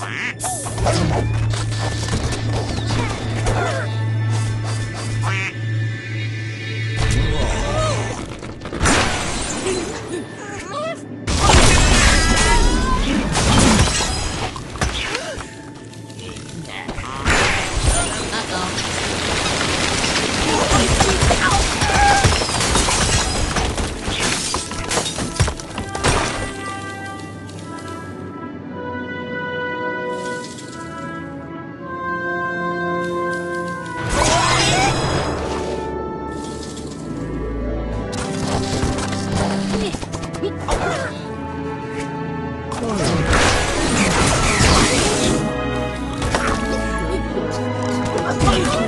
Wow. Woo!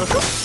어?